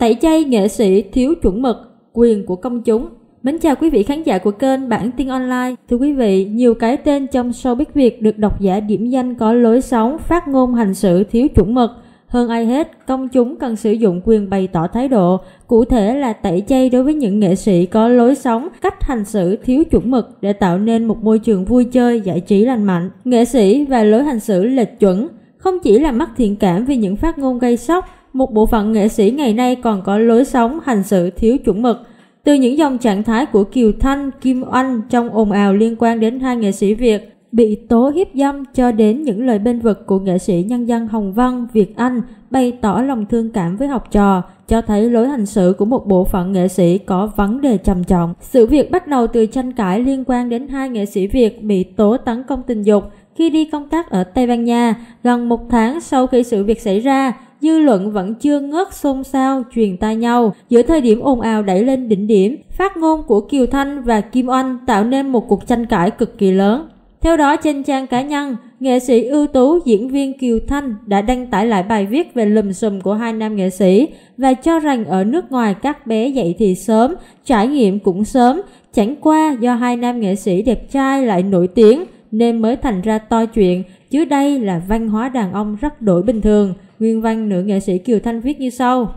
Tẩy chay nghệ sĩ thiếu chuẩn mực, quyền của công chúng. Mến chào quý vị khán giả của kênh Bản tin online. Thưa quý vị, nhiều cái tên trong showbiz Việt được độc giả điểm danh có lối sống, phát ngôn hành xử thiếu chuẩn mực. Hơn ai hết, công chúng cần sử dụng quyền bày tỏ thái độ, cụ thể là tẩy chay đối với những nghệ sĩ có lối sống, cách hành xử thiếu chuẩn mực để tạo nên một môi trường vui chơi, giải trí lành mạnh. Nghệ sĩ và lối hành xử lệch chuẩn không chỉ là mắc thiện cảm vì những phát ngôn gây sốc, một bộ phận nghệ sĩ ngày nay còn có lối sống hành xử thiếu chuẩn mực. Từ những dòng trạng thái của Kiều Thanh, Kim Oanh trong ồn ào liên quan đến hai nghệ sĩ Việt bị tố hiếp dâm cho đến những lời bên vực của nghệ sĩ nhân dân Hồng Văn, Việt Anh bày tỏ lòng thương cảm với học trò, cho thấy lối hành xử của một bộ phận nghệ sĩ có vấn đề trầm trọng. Sự việc bắt đầu từ tranh cãi liên quan đến hai nghệ sĩ Việt bị tố tấn công tình dục khi đi công tác ở Tây Ban Nha gần một tháng sau khi sự việc xảy ra dư luận vẫn chưa ngớt xôn xao truyền tai nhau. Giữa thời điểm ồn ào đẩy lên đỉnh điểm, phát ngôn của kiều thanh và kim oanh tạo nên một cuộc tranh cãi cực kỳ lớn. Theo đó, trên trang cá nhân, nghệ sĩ ưu tú diễn viên kiều thanh đã đăng tải lại bài viết về lùm xùm của hai nam nghệ sĩ và cho rằng ở nước ngoài các bé dậy thì sớm, trải nghiệm cũng sớm. Chẳng qua do hai nam nghệ sĩ đẹp trai lại nổi tiếng, nên mới thành ra to chuyện, chứ đây là văn hóa đàn ông rất đổi bình thường. Nguyên văn nữ nghệ sĩ Kiều Thanh viết như sau.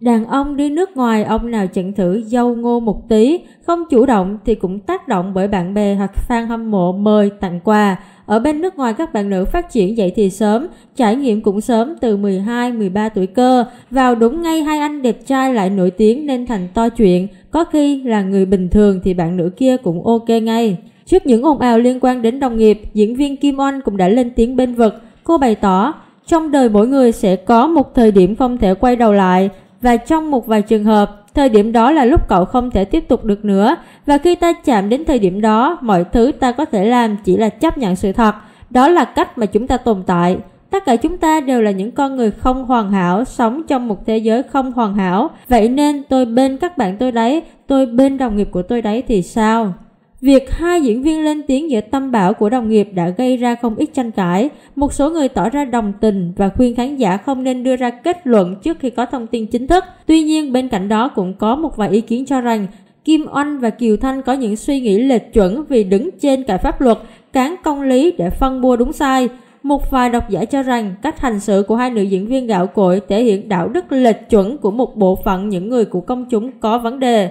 Đàn ông đi nước ngoài ông nào chẳng thử dâu ngô một tí, không chủ động thì cũng tác động bởi bạn bè hoặc fan hâm mộ mời tặng quà. Ở bên nước ngoài các bạn nữ phát triển dậy thì sớm, trải nghiệm cũng sớm từ 12, 13 tuổi cơ. Vào đúng ngay hai anh đẹp trai lại nổi tiếng nên thành to chuyện. Có khi là người bình thường thì bạn nữ kia cũng ok ngay. Trước những ồn ào liên quan đến đồng nghiệp, diễn viên Kim Oanh cũng đã lên tiếng bên vực. Cô bày tỏ, trong đời mỗi người sẽ có một thời điểm không thể quay đầu lại và trong một vài trường hợp, thời điểm đó là lúc cậu không thể tiếp tục được nữa và khi ta chạm đến thời điểm đó, mọi thứ ta có thể làm chỉ là chấp nhận sự thật. Đó là cách mà chúng ta tồn tại. Tất cả chúng ta đều là những con người không hoàn hảo, sống trong một thế giới không hoàn hảo. Vậy nên tôi bên các bạn tôi đấy, tôi bên đồng nghiệp của tôi đấy thì sao? Việc hai diễn viên lên tiếng giữa tâm bảo của đồng nghiệp đã gây ra không ít tranh cãi. Một số người tỏ ra đồng tình và khuyên khán giả không nên đưa ra kết luận trước khi có thông tin chính thức. Tuy nhiên, bên cạnh đó cũng có một vài ý kiến cho rằng Kim Oanh và Kiều Thanh có những suy nghĩ lệch chuẩn vì đứng trên cả pháp luật, cán công lý để phân bua đúng sai. Một vài độc giả cho rằng cách hành xử của hai nữ diễn viên gạo cội thể hiện đạo đức lệch chuẩn của một bộ phận những người của công chúng có vấn đề.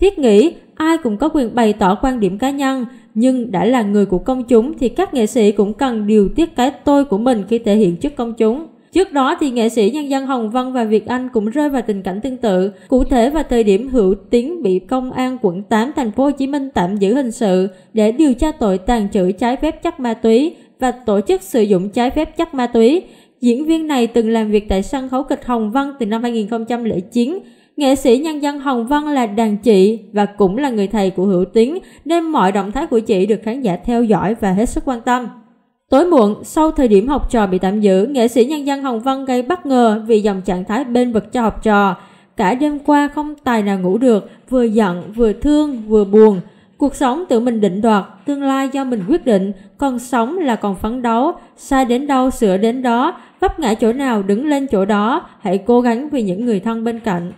Thiết nghĩ ai cũng có quyền bày tỏ quan điểm cá nhân, nhưng đã là người của công chúng thì các nghệ sĩ cũng cần điều tiết cái tôi của mình khi thể hiện trước công chúng. Trước đó thì nghệ sĩ nhân dân Hồng Vân và Việt Anh cũng rơi vào tình cảnh tương tự. Cụ thể vào thời điểm Hữu Tiến bị công an quận 8 thành phố Hồ Chí Minh tạm giữ hình sự để điều tra tội tàn trữ trái phép chất ma túy và tổ chức sử dụng trái phép chất ma túy. Diễn viên này từng làm việc tại sân khấu kịch Hồng Vân từ năm 2009 Nghệ sĩ nhân dân Hồng Vân là đàn chị và cũng là người thầy của Hữu Tiến nên mọi động thái của chị được khán giả theo dõi và hết sức quan tâm. Tối muộn, sau thời điểm học trò bị tạm giữ, nghệ sĩ nhân dân Hồng Vân gây bất ngờ vì dòng trạng thái bên vực cho học trò. Cả đêm qua không tài nào ngủ được, vừa giận, vừa thương, vừa buồn. Cuộc sống tự mình định đoạt, tương lai do mình quyết định, còn sống là còn phấn đấu, sai đến đâu sửa đến đó, vấp ngã chỗ nào đứng lên chỗ đó, hãy cố gắng vì những người thân bên cạnh.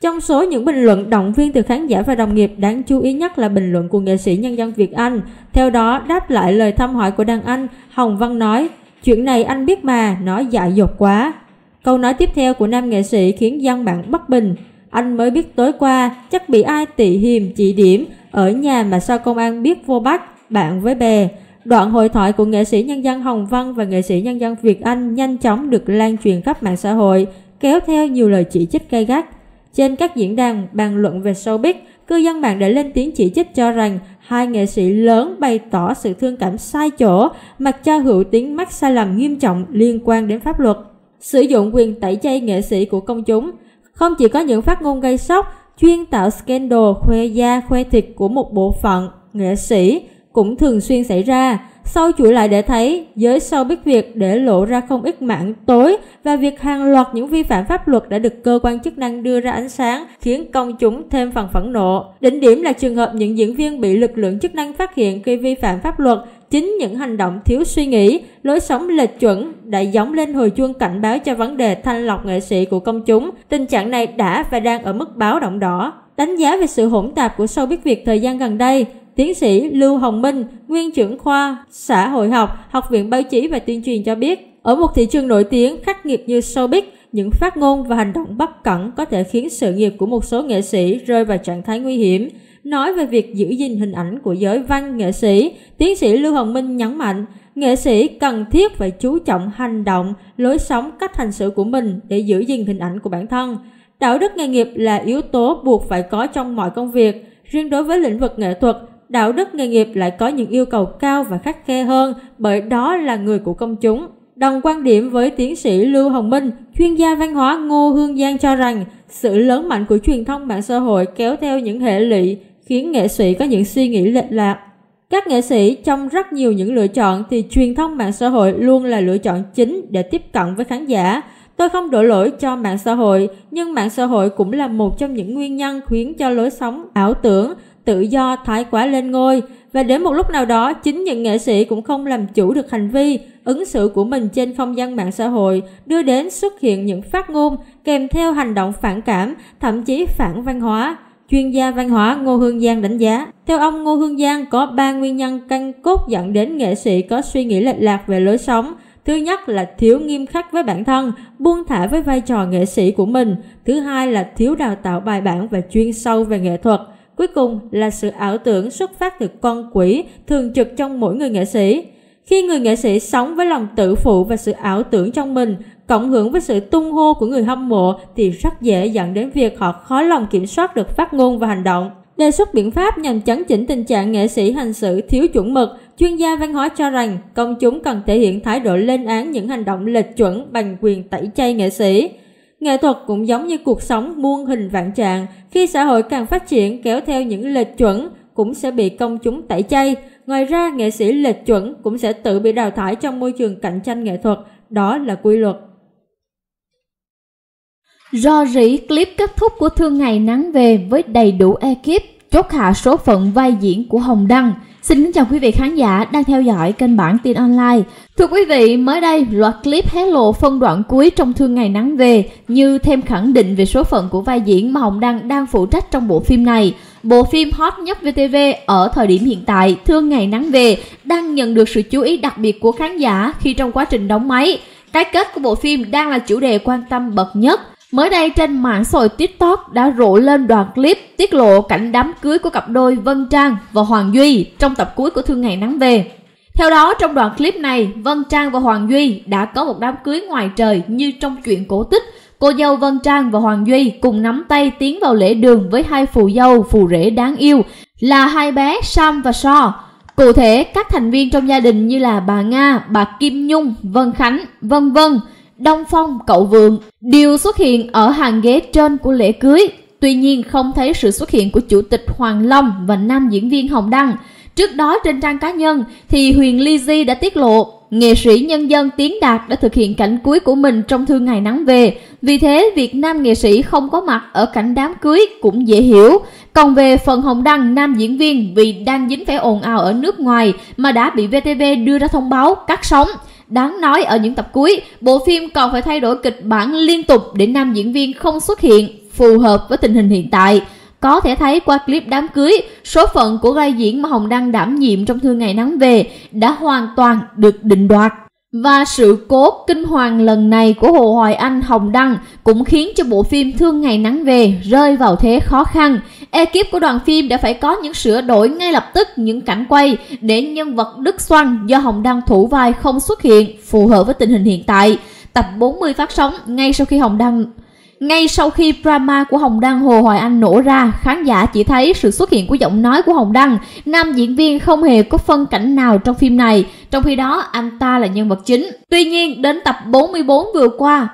Trong số những bình luận động viên từ khán giả và đồng nghiệp đáng chú ý nhất là bình luận của nghệ sĩ nhân dân Việt Anh. Theo đó, đáp lại lời thăm hỏi của đàn anh, Hồng Văn nói, chuyện này anh biết mà, nó dại dột quá. Câu nói tiếp theo của nam nghệ sĩ khiến dân mạng bất bình. Anh mới biết tối qua, chắc bị ai tị hiềm chỉ điểm, ở nhà mà sao công an biết vô bắt, bạn với bè. Đoạn hội thoại của nghệ sĩ nhân dân Hồng Văn và nghệ sĩ nhân dân Việt Anh nhanh chóng được lan truyền khắp mạng xã hội, kéo theo nhiều lời chỉ trích gay gắt. Trên các diễn đàn bàn luận về showbiz, cư dân mạng đã lên tiếng chỉ trích cho rằng hai nghệ sĩ lớn bày tỏ sự thương cảm sai chỗ, mặc cho hữu tiếng mắc sai lầm nghiêm trọng liên quan đến pháp luật. Sử dụng quyền tẩy chay nghệ sĩ của công chúng, không chỉ có những phát ngôn gây sốc, chuyên tạo scandal khoe da khoe thịt của một bộ phận nghệ sĩ cũng thường xuyên xảy ra. Sau chuỗi lại để thấy, giới sau biết việc để lộ ra không ít mảng tối và việc hàng loạt những vi phạm pháp luật đã được cơ quan chức năng đưa ra ánh sáng khiến công chúng thêm phần phẫn nộ. Đỉnh điểm là trường hợp những diễn viên bị lực lượng chức năng phát hiện khi vi phạm pháp luật chính những hành động thiếu suy nghĩ, lối sống lệch chuẩn đã giống lên hồi chuông cảnh báo cho vấn đề thanh lọc nghệ sĩ của công chúng. Tình trạng này đã và đang ở mức báo động đỏ. Đánh giá về sự hỗn tạp của showbiz Việt thời gian gần đây, tiến sĩ Lưu Hồng Minh, nguyên trưởng khoa xã hội học, Học viện Báo chí và Tuyên truyền cho biết, ở một thị trường nổi tiếng khắc nghiệt như showbiz, những phát ngôn và hành động bất cẩn có thể khiến sự nghiệp của một số nghệ sĩ rơi vào trạng thái nguy hiểm. Nói về việc giữ gìn hình ảnh của giới văn nghệ sĩ, tiến sĩ Lưu Hồng Minh nhấn mạnh, nghệ sĩ cần thiết phải chú trọng hành động, lối sống, cách hành xử của mình để giữ gìn hình ảnh của bản thân. Đạo đức nghề nghiệp là yếu tố buộc phải có trong mọi công việc. Riêng đối với lĩnh vực nghệ thuật, đạo đức nghề nghiệp lại có những yêu cầu cao và khắc khe hơn bởi đó là người của công chúng. Đồng quan điểm với tiến sĩ Lưu Hồng Minh, chuyên gia văn hóa Ngô Hương Giang cho rằng sự lớn mạnh của truyền thông mạng xã hội kéo theo những hệ lụy khiến nghệ sĩ có những suy nghĩ lệch lạc. Các nghệ sĩ trong rất nhiều những lựa chọn thì truyền thông mạng xã hội luôn là lựa chọn chính để tiếp cận với khán giả. Tôi không đổ lỗi cho mạng xã hội, nhưng mạng xã hội cũng là một trong những nguyên nhân khiến cho lối sống ảo tưởng, tự do thái quá lên ngôi. Và đến một lúc nào đó, chính những nghệ sĩ cũng không làm chủ được hành vi, ứng xử của mình trên không gian mạng xã hội, đưa đến xuất hiện những phát ngôn kèm theo hành động phản cảm, thậm chí phản văn hóa. Chuyên gia văn hóa Ngô Hương Giang đánh giá, theo ông Ngô Hương Giang có 3 nguyên nhân căn cốt dẫn đến nghệ sĩ có suy nghĩ lệch lạc về lối sống. Thứ nhất là thiếu nghiêm khắc với bản thân, buông thả với vai trò nghệ sĩ của mình. Thứ hai là thiếu đào tạo bài bản và chuyên sâu về nghệ thuật. Cuối cùng là sự ảo tưởng xuất phát từ con quỷ thường trực trong mỗi người nghệ sĩ. Khi người nghệ sĩ sống với lòng tự phụ và sự ảo tưởng trong mình, cộng hưởng với sự tung hô của người hâm mộ thì rất dễ dẫn đến việc họ khó lòng kiểm soát được phát ngôn và hành động. Đề xuất biện pháp nhằm chấn chỉnh tình trạng nghệ sĩ hành xử thiếu chuẩn mực, chuyên gia văn hóa cho rằng công chúng cần thể hiện thái độ lên án những hành động lệch chuẩn bằng quyền tẩy chay nghệ sĩ. Nghệ thuật cũng giống như cuộc sống muôn hình vạn trạng, khi xã hội càng phát triển kéo theo những lệch chuẩn cũng sẽ bị công chúng tẩy chay. Ngoài ra, nghệ sĩ lệch chuẩn cũng sẽ tự bị đào thải trong môi trường cạnh tranh nghệ thuật. Đó là quy luật. Do rỉ clip kết thúc của Thương Ngày Nắng Về với đầy đủ ekip chốt hạ số phận vai diễn của Hồng Đăng. Xin kính chào quý vị khán giả đang theo dõi kênh bản tin online. Thưa quý vị, mới đây loạt clip hé lộ phân đoạn cuối trong Thương Ngày Nắng Về như thêm khẳng định về số phận của vai diễn mà Hồng Đăng đang phụ trách trong bộ phim này. Bộ phim hot nhất VTV ở thời điểm hiện tại, Thương Ngày Nắng Về, đang nhận được sự chú ý đặc biệt của khán giả khi trong quá trình đóng máy. Cái kết của bộ phim đang là chủ đề quan tâm bậc nhất. Mới đây trên mạng xã hội TikTok đã rộ lên đoạn clip tiết lộ cảnh đám cưới của cặp đôi Vân Trang và Hoàng Duy trong tập cuối của Thương Ngày Nắng Về. Theo đó, trong đoạn clip này, Vân Trang và Hoàng Duy đã có một đám cưới ngoài trời như trong chuyện cổ tích. Cô dâu Vân Trang và Hoàng Duy cùng nắm tay tiến vào lễ đường với hai phù dâu, phù rể đáng yêu là hai bé Sam và So. Cụ thể, các thành viên trong gia đình như là bà Nga, bà Kim Nhung, Vân Khánh, vân vân Đông Phong, Cậu Vượng đều xuất hiện ở hàng ghế trên của lễ cưới. Tuy nhiên không thấy sự xuất hiện của chủ tịch Hoàng Long và nam diễn viên Hồng Đăng. Trước đó trên trang cá nhân thì Huyền Ly Di đã tiết lộ nghệ sĩ nhân dân Tiến Đạt đã thực hiện cảnh cuối của mình trong Thương Ngày Nắng Về. Vì thế, việc nam nghệ sĩ không có mặt ở cảnh đám cưới cũng dễ hiểu. Còn về phần Hồng Đăng, nam diễn viên vì đang dính phải ồn ào ở nước ngoài mà đã bị VTV đưa ra thông báo cắt sóng. Đáng nói ở những tập cuối, bộ phim còn phải thay đổi kịch bản liên tục để nam diễn viên không xuất hiện phù hợp với tình hình hiện tại. Có thể thấy qua clip đám cưới, số phận của vai diễn mà Hồng Đăng đảm nhiệm trong Thương Ngày Nắng Về đã hoàn toàn được định đoạt. Và sự cố kinh hoàng lần này của Hồ Hoài Anh Hồng Đăng cũng khiến cho bộ phim Thương Ngày Nắng Về rơi vào thế khó khăn. Ekip của đoàn phim đã phải có những sửa đổi ngay lập tức những cảnh quay để nhân vật Đức Xoăn do Hồng Đăng thủ vai không xuất hiện phù hợp với tình hình hiện tại. Tập 40 phát sóng ngay sau khi Hồng Đăng ngay sau khi drama của Hồng Đăng Hồ Hoài Anh nổ ra, khán giả chỉ thấy sự xuất hiện của giọng nói của Hồng Đăng. Nam diễn viên không hề có phân cảnh nào trong phim này, trong khi đó anh ta là nhân vật chính. Tuy nhiên, đến tập 44 vừa qua,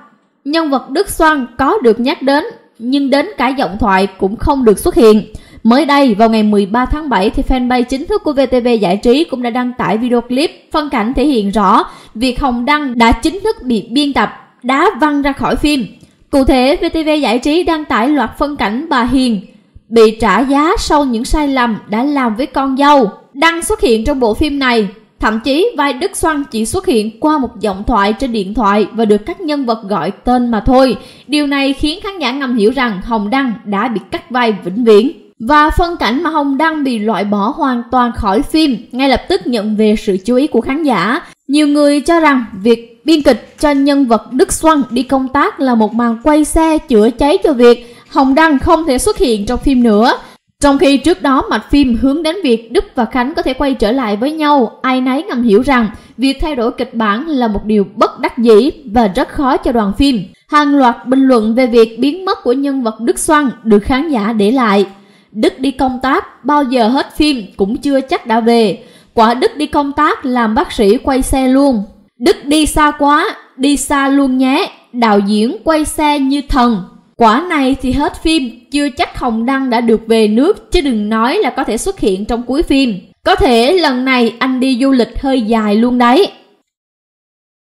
nhân vật Đức Xoan có được nhắc đến, nhưng đến cả giọng thoại cũng không được xuất hiện. Mới đây, vào ngày 13 tháng 7 thì fanpage chính thức của VTV Giải trí cũng đã đăng tải video clip phân cảnh thể hiện rõ việc Hồng Đăng đã chính thức bị biên tập đá văng ra khỏi phim. Cụ thể, VTV Giải trí đăng tải loạt phân cảnh bà Hiền bị trả giá sau những sai lầm đã làm với con dâu. Đăng xuất hiện trong bộ phim này Thậm chí, vai Đức Xoăn chỉ xuất hiện qua một giọng thoại trên điện thoại và được các nhân vật gọi tên mà thôi. Điều này khiến khán giả ngầm hiểu rằng Hồng Đăng đã bị cắt vai vĩnh viễn. Và phân cảnh mà Hồng Đăng bị loại bỏ hoàn toàn khỏi phim ngay lập tức nhận về sự chú ý của khán giả. Nhiều người cho rằng việc biên kịch cho nhân vật Đức Xoăn đi công tác là một màn quay xe chữa cháy cho việc Hồng Đăng không thể xuất hiện trong phim nữa. Trong khi trước đó mạch phim hướng đến việc Đức và Khánh có thể quay trở lại với nhau, ai nấy ngầm hiểu rằng việc thay đổi kịch bản là một điều bất đắc dĩ và rất khó cho đoàn phim. Hàng loạt bình luận về việc biến mất của nhân vật Đức Xoăn được khán giả để lại. Đức đi công tác, bao giờ hết phim cũng chưa chắc đã về. Quả Đức đi công tác làm bác sĩ quay xe luôn. Đức đi xa quá, đi xa luôn nhé. Đạo diễn quay xe như thần. Quả này thì hết phim, chưa chắc Hồng Đăng đã được về nước chứ đừng nói là có thể xuất hiện trong cuối phim. Có thể lần này anh đi du lịch hơi dài luôn đấy.